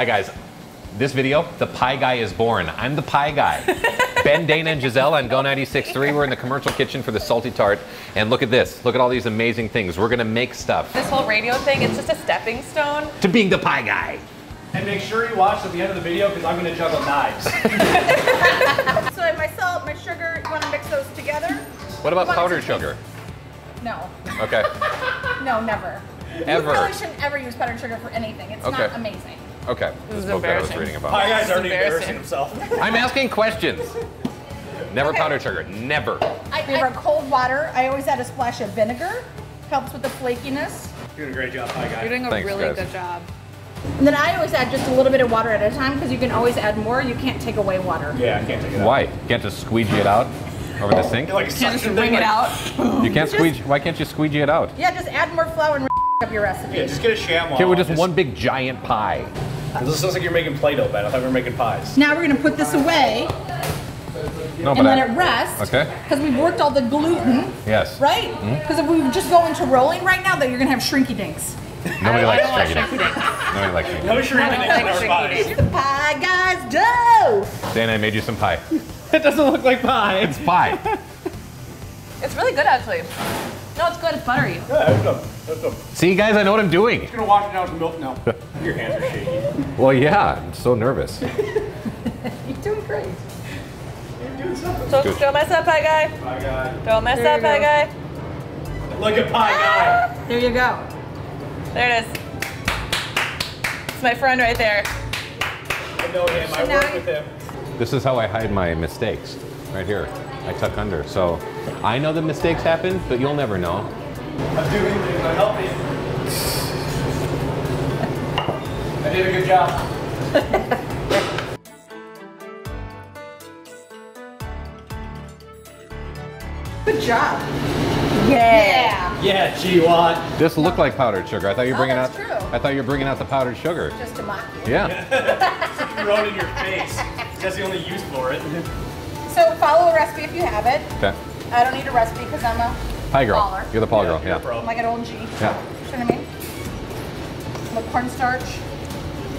Hi guys. This video, the pie guy is born. I'm the pie guy. ben, Dana, and Giselle on Go 96.3. We're in the commercial kitchen for the salty tart. And look at this. Look at all these amazing things. We're gonna make stuff This whole radio thing, it's just a stepping stone. to being the pie guy. And make sure you watch at the end of the video because I'm gonna juggle knives. So I have my salt, my sugar, you want to mix those together? What about powdered sugar? No, Okay. no, never. Ever. You really shouldn't ever use powdered sugar for anything. It's Okay. not amazing. Okay. This is This book that I was reading about. Pie guy's already embarrassing. embarrassing himself. I'm asking questions. Never Okay. powdered sugar. Never. I, we have our cold water. I always add a splash of vinegar. Helps with the flakiness. You're doing a great job, pie guy. You're doing a Thanks, really guys. good job. And then I always add just a little bit of water at a time because you can always add more. You can't take away water. Yeah, I can't take it out. Why? Can't just squeegee it out over the oh, sink? You're like a Can't just wring thing, it like- out. You can't Just- squeegee. Why can't you squeegee it out? Yeah, just add more flour and up your recipe. Yeah, just get a sham Okay, we're just one big giant pie. This looks like you're making Play-Doh, Ben. I thought we were making pies. Now we're gonna put this away No, and let I- it rest. Okay. Because we've worked all the gluten, Yes. right? Mm-hmm. Because if we just go into rolling right now, that you're gonna have shrinky dinks. Nobody likes shrinky shrinky dinks. Nobody likes shrinky dinks. shrinking I don't things in like our shrinky pies. Pie guys dough. Dana, I made you some pie. It doesn't look like pie. It's pie. It's really good actually. No, it's good. It's buttery. Yeah, that's good. That's good. See, guys, I know what I'm doing. Just gonna wash it down with milk now. Your hands are shaky. Well, yeah, I'm so nervous. You're doing great. You're doing something. So Good. don't mess up, pie guy. Pie guy. Don't mess There up, you pie guy. Look at pie guy. Ah! There you go. There it is. It's my friend right there. I know him. I now work with him. This is how I hide my mistakes. Right here. I tuck under. So I know the mistakes happen, but you'll never know. I'm doing things. I'm helping. I did a good job. Good job. Yeah. Yeah, gee, what? This looked like powdered sugar. I thought you were Oh, bringing that's out. true. I thought you were bringing out the powdered sugar. Just to mock you. Yeah. Throw it in your face. That's the only use for it. So follow a recipe if you have it. Okay. I don't need a recipe because I'm a Pie girl. Baller. You're the pie girl. Yeah. I'm like an old G. Yeah. You know what I mean? The cornstarch.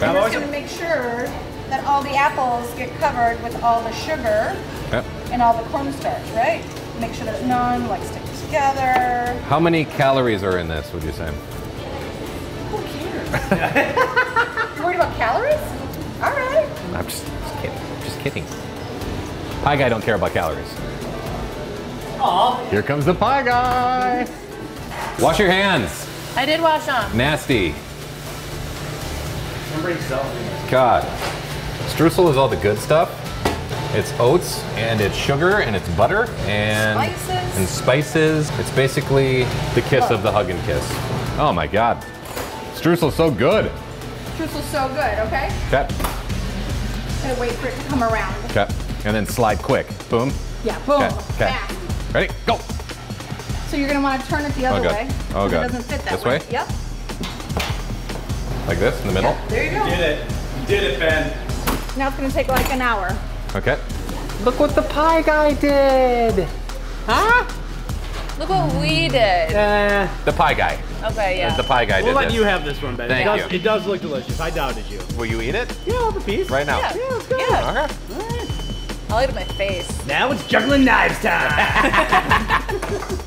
I'm I'm just gonna make sure that all the apples get covered with all the sugar Yeah. and all the cornstarch, right? Make sure that none like stick together. How many calories are in this? Would you say? Who cares? you worried about calories? All right. I'm just, just kidding. Just kidding. Pie guy don't care about calories. Aw. Here comes the pie guy. Wash your hands. I did wash them. Nasty. I'm bringing stuff. God. Streusel is all the good stuff. It's oats and it's sugar and it's butter and Spices. and spices. It's basically the kiss of the hug and kiss. Oh my God. Streusel's so good. Truthful's so good, okay? Okay. And wait for it to come around. Okay. And then slide quick. Boom. Yeah, boom. Okay. Okay. Fast. Ready? Go. So you're gonna want to turn it the other God. way. Oh, 'cause God. It doesn't fit that This way? Yep. Like this in the middle. There you go. Did it. You did it, Ben. Now it's gonna take like an hour. Okay. Look what the pie guy did. Huh? Look what we did. Uh, The pie guy. Okay, yeah. The pie guy we'll did let this. you have this one, Ben. Thank it, does, you. it does look delicious. I doubted you. Will you eat it? Yeah, I'll have a piece. Right now. Yeah. Yeah, let's go. Yeah. Okay. I'll eat my face. Now it's juggling knives time.